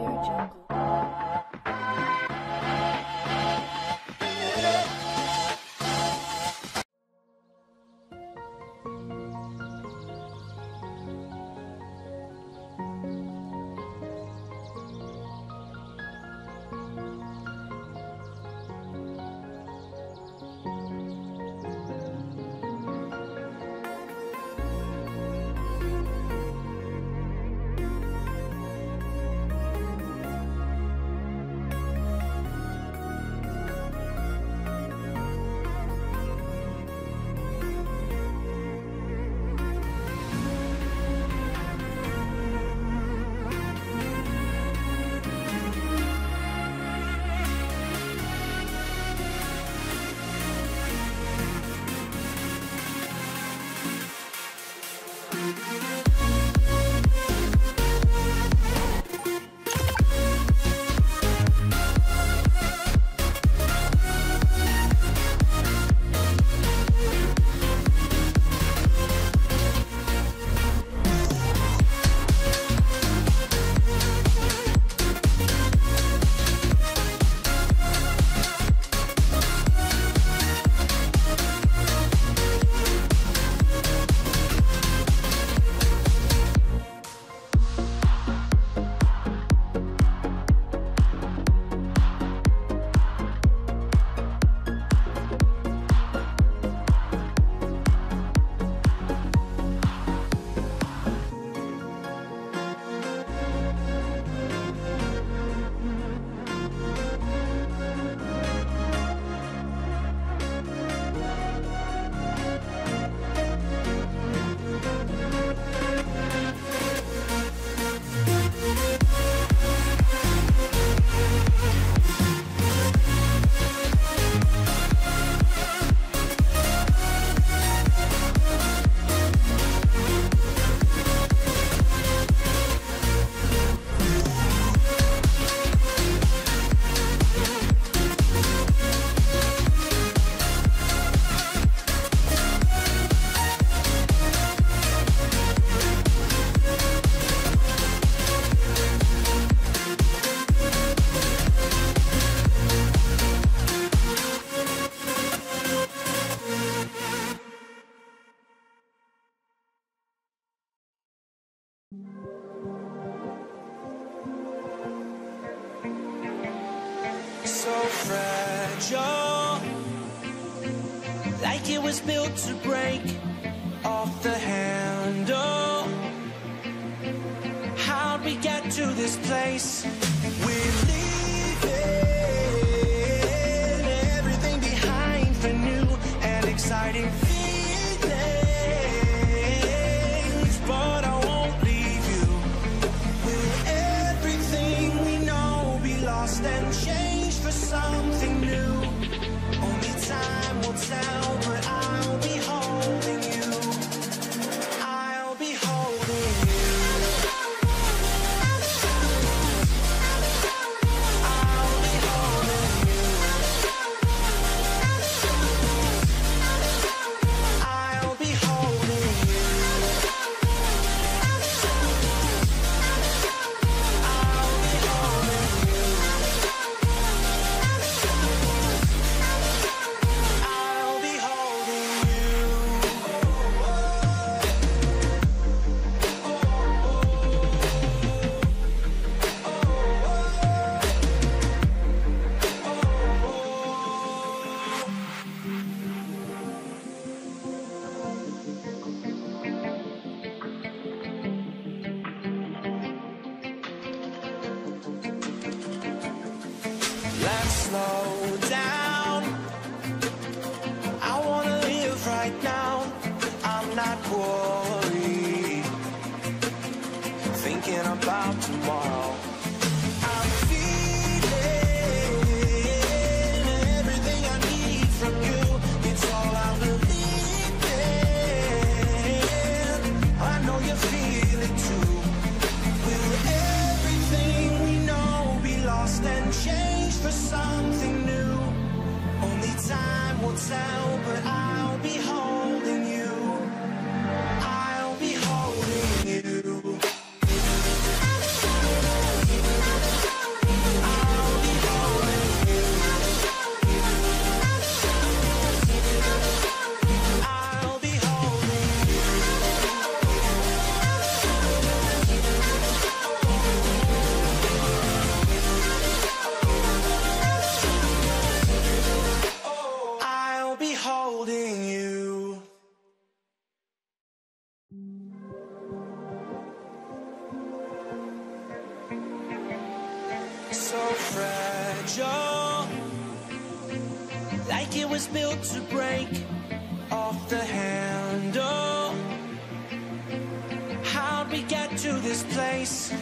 Audio Jungle. was built to break off the handle. How'd we get to this place? We're leaving everything behind for new and exciting. outside. Fragile. Like it was built to break off the handle. How'd we get to this place?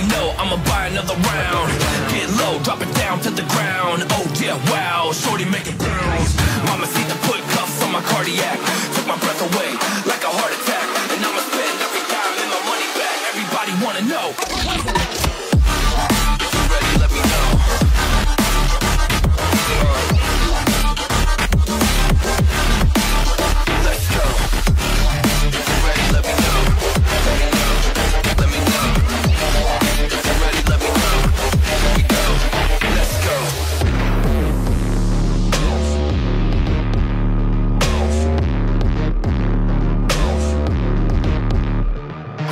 Me know, I'ma buy another round. Get low, drop it down to the ground. Oh yeah, wow, shorty make it bounce. Mama see the put cuffs on my cardiac. Took my breath away like a heart attack. And I'ma spend every dime and my money back. Everybody wanna know.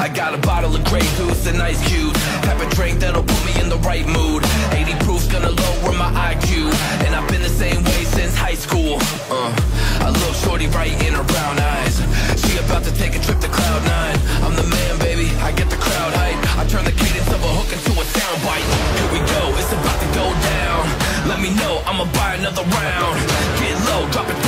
I got a bottle of Grey Goose and ice cubes. Type of drink that'll put me in the right mood. 80 proof's gonna lower my IQ. And I've been the same way since high school. Uh, I look shorty right in her brown eyes. She about to take a trip to Cloud Nine. I'm the man, baby. I get the crowd hype. I turn the cadence of a hook into a soundbite. Here we go, it's about to go down. Let me know, I'ma buy another round. Get low, drop it down